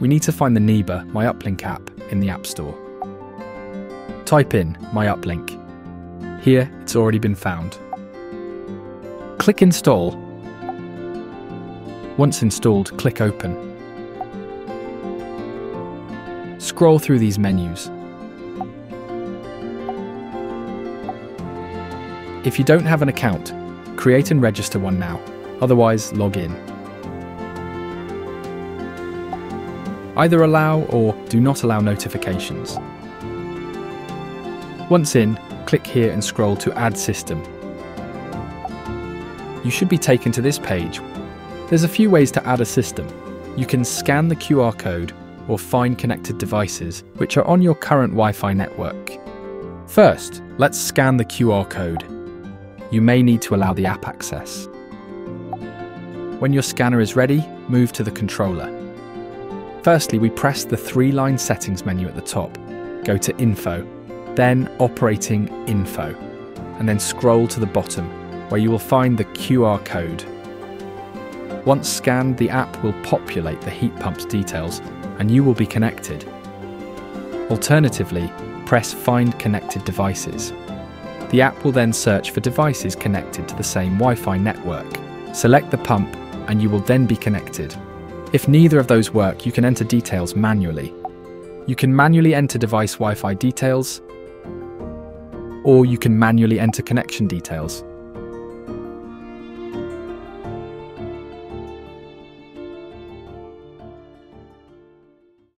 we need to find the NIBE My Uplink app in the App Store. Type in My Uplink. Here, it's already been found. Click Install. Once installed, click Open. Scroll through these menus. If you don't have an account, create and register one now, otherwise log in. Either allow or do not allow notifications. Once in, click here and scroll to Add System. You should be taken to this page. There's a few ways to add a system. You can scan the QR code or find connected devices which are on your current Wi-Fi network. First, let's scan the QR code. You may need to allow the app access. When your scanner is ready, move to the controller. Firstly, we press the three-line settings menu at the top, go to Info, then Operating Info, and then scroll to the bottom where you will find the QR code. Once scanned, the app will populate the heat pump's details and you will be connected. Alternatively, press Find Connected Devices. The app will then search for devices connected to the same Wi Fi network. Select the pump and you will then be connected. If neither of those work, you can enter details manually. You can manually enter device Wi Fi details, or you can manually enter connection details.